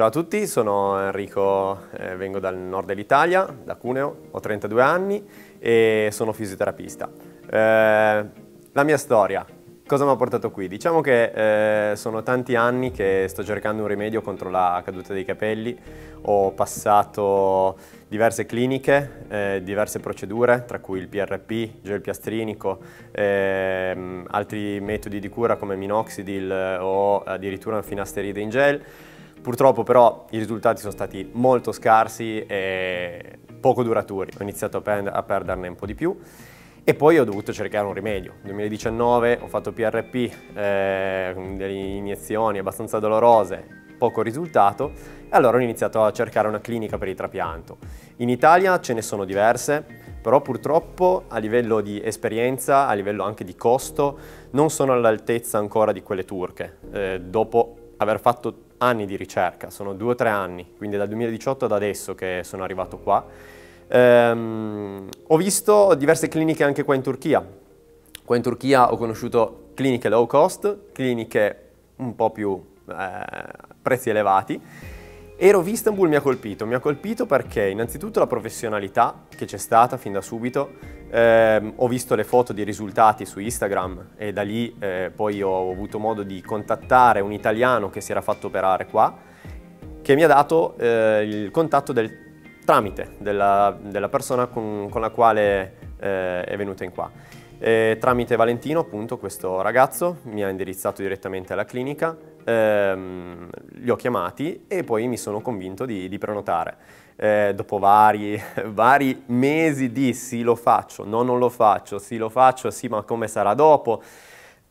Ciao a tutti, sono Enrico, eh, vengo dal nord dell'Italia, da Cuneo, ho 32 anni e sono fisioterapista. Eh, la mia storia, cosa mi ha portato qui? Diciamo che eh, sono tanti anni che sto cercando un rimedio contro la caduta dei capelli, ho passato diverse cliniche, eh, diverse procedure, tra cui il PRP, gel piastrinico, ehm, altri metodi di cura come minoxidil o addirittura finasteride in gel. Purtroppo però i risultati sono stati molto scarsi e poco duraturi. Ho iniziato a, per a perderne un po' di più e poi ho dovuto cercare un rimedio. Nel 2019 ho fatto PRP, eh, delle iniezioni abbastanza dolorose, poco risultato e allora ho iniziato a cercare una clinica per il trapianto. In Italia ce ne sono diverse, però purtroppo a livello di esperienza, a livello anche di costo, non sono all'altezza ancora di quelle turche. Eh, dopo aver fatto anni di ricerca, sono due o tre anni, quindi dal 2018 ad adesso che sono arrivato qua. Ehm, ho visto diverse cliniche anche qua in Turchia. Qua in Turchia ho conosciuto cliniche low cost, cliniche un po' più eh, prezzi elevati. Ero Istanbul mi ha colpito, mi ha colpito perché innanzitutto la professionalità che c'è stata fin da subito, eh, ho visto le foto di risultati su Instagram e da lì eh, poi ho avuto modo di contattare un italiano che si era fatto operare qua, che mi ha dato eh, il contatto del tramite della, della persona con, con, la quale eh, è venuta in qua. E tramite Valentino, appunto, questo ragazzo mi ha indirizzato direttamente alla clinica, ehm, li ho chiamati e poi mi sono convinto di, di prenotare. Eh, dopo vari, vari, mesi di sì lo faccio, no non lo faccio, sì lo faccio, sì ma come sarà dopo,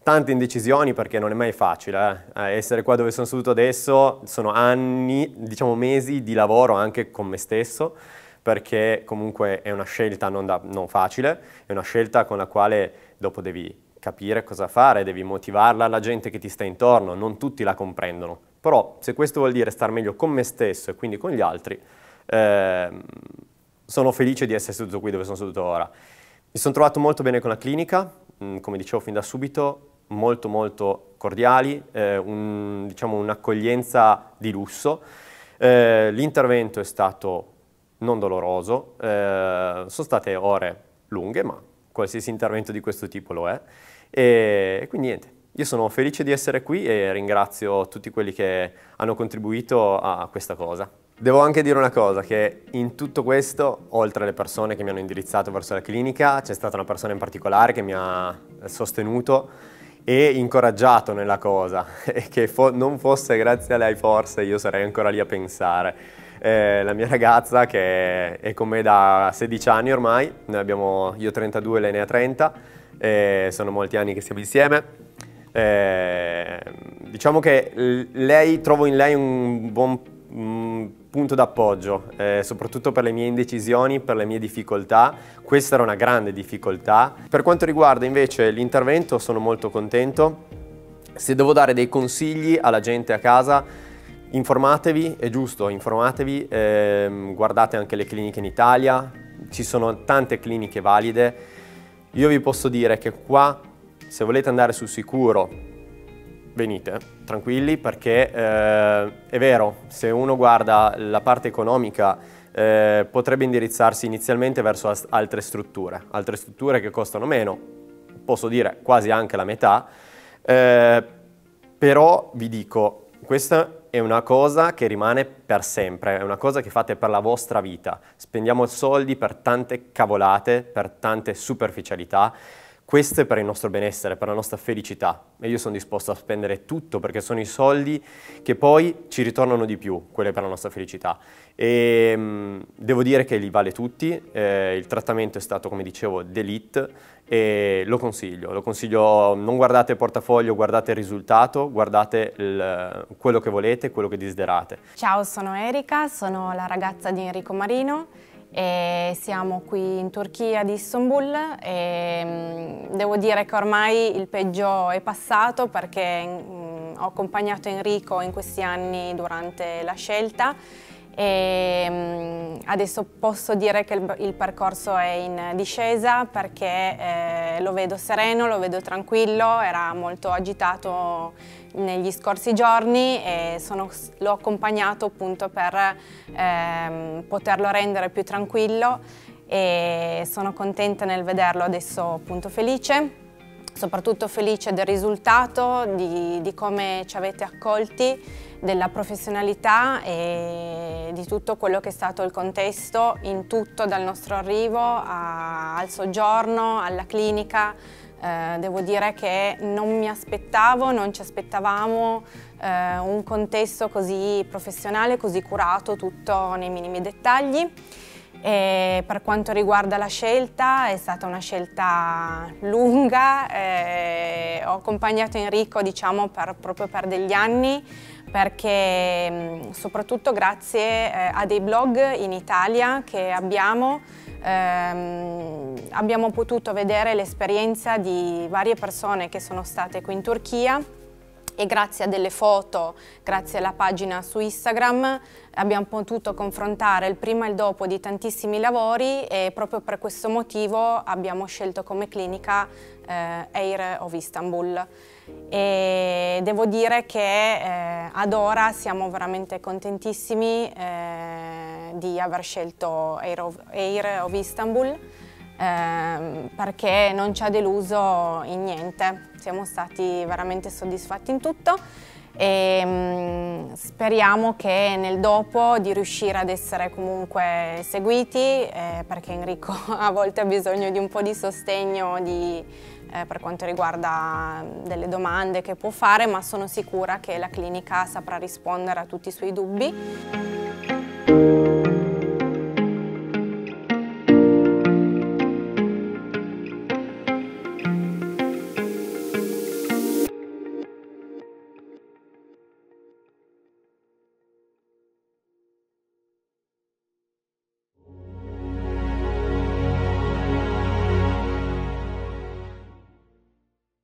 tante indecisioni perché non è mai facile. Eh. Essere qua dove sono seduto adesso sono anni, diciamo mesi di lavoro anche con me stesso perché comunque è una scelta non, da, non facile, è una scelta con la quale dopo devi capire cosa fare, devi motivarla alla gente che ti sta intorno, non tutti la comprendono. Però se questo vuol dire star meglio con me stesso e quindi con gli altri, eh, sono felice di essere seduto qui dove sono seduto ora. Mi sono trovato molto bene con la clinica, mh, mm, come dicevo fin da subito, molto molto cordiali, eh, un, diciamo un'accoglienza di lusso. Eh, l'intervento è stato non doloroso, eh, sono state ore lunghe, ma qualsiasi intervento di questo tipo lo è. E quindi niente, io sono felice di essere qui e ringrazio tutti quelli che hanno contribuito a questa cosa. Devo anche dire una cosa, che in tutto questo, oltre alle persone che mi hanno indirizzato verso la clinica, c'è stata una persona in particolare che mi ha sostenuto e incoraggiato nella cosa e che fo non fosse grazie a lei forse io sarei ancora lì a pensare eh, la mia ragazza che è con me da 16 anni ormai, noi abbiamo, io 32 lei ne ha 30, eh, sono molti anni che siamo insieme. Eh, diciamo che lei, trovo in lei un buon un punto d'appoggio, eh, soprattutto per le mie indecisioni, per le mie difficoltà. Questa era una grande difficoltà. Per quanto riguarda invece l'intervento sono molto contento. Se devo dare dei consigli alla gente a casa, Informatevi, è giusto, informatevi, ehm, guardate anche le cliniche in Italia, ci sono tante cliniche valide. Io vi posso dire che qua, se volete andare sul sicuro, venite, tranquilli, perché eh, è vero, se uno guarda la parte economica, eh, potrebbe indirizzarsi inizialmente verso altre strutture, altre strutture che costano meno, posso dire quasi anche la metà, eh, però vi dico, questa è una cosa che rimane per sempre, è una cosa che fate per la vostra vita. Spendiamo soldi per tante cavolate, per tante superficialità. Questo è per il nostro benessere, per la nostra felicità e io sono disposto a spendere tutto perché sono i soldi che poi ci ritornano di più, quelli per la nostra felicità. E mh, mm, devo dire che li vale tutti, eh, il trattamento è stato come dicevo d'elite e lo consiglio, lo consiglio, non guardate il portafoglio, guardate il risultato, guardate il, quello che volete, quello che desiderate. Ciao, sono Erika, sono la ragazza di Enrico Marino e siamo qui in Turchia di Istanbul e mm, devo dire che ormai il peggio è passato perché mm, ho accompagnato Enrico in questi anni durante la scelta e mm, adesso posso dire che il, percorso è in discesa perché eh, lo vedo sereno, lo vedo tranquillo, era molto agitato negli scorsi giorni e l'ho accompagnato appunto per ehm, poterlo rendere più tranquillo e sono contenta nel vederlo adesso appunto felice soprattutto felice del risultato, di, di come ci avete accolti, della professionalità e di tutto quello che è stato il contesto in tutto dal nostro arrivo a, al soggiorno, alla clinica. Eh, devo dire che non mi aspettavo, non ci aspettavamo eh, un contesto così professionale, così curato, tutto nei minimi dettagli. E per quanto riguarda la scelta, è stata una scelta lunga, eh, ho accompagnato Enrico diciamo, per, proprio per degli anni perché soprattutto grazie eh, a dei blog in Italia che abbiamo, ehm, abbiamo potuto vedere l'esperienza di varie persone che sono state qui in Turchia e grazie a delle foto, grazie alla pagina su Instagram abbiamo potuto confrontare il prima e il dopo di tantissimi lavori e proprio per questo motivo abbiamo scelto come clinica eh, Air of Istanbul. E devo dire che eh, ad ora siamo veramente contentissimi eh, di aver scelto Air of, Air of Istanbul eh, perché non ci ha deluso in niente, siamo stati veramente soddisfatti in tutto e mh, mm, speriamo che nel dopo di riuscire ad essere comunque seguiti eh, perché Enrico a volte ha bisogno di un po' di sostegno di, eh, per quanto riguarda delle domande che può fare ma sono sicura che la clinica saprà rispondere a tutti i suoi dubbi.